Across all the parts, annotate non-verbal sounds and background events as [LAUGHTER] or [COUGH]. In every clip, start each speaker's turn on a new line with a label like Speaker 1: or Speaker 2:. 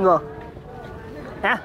Speaker 1: 个，哎。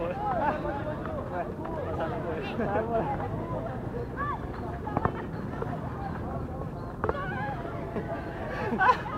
Speaker 1: Ha ha ha!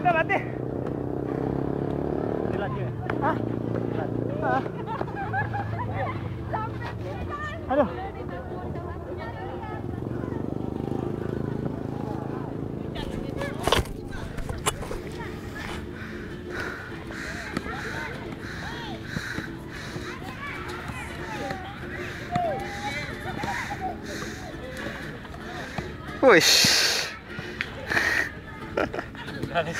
Speaker 1: ada nanti. Aduh. Wish. [LAUGHS] られ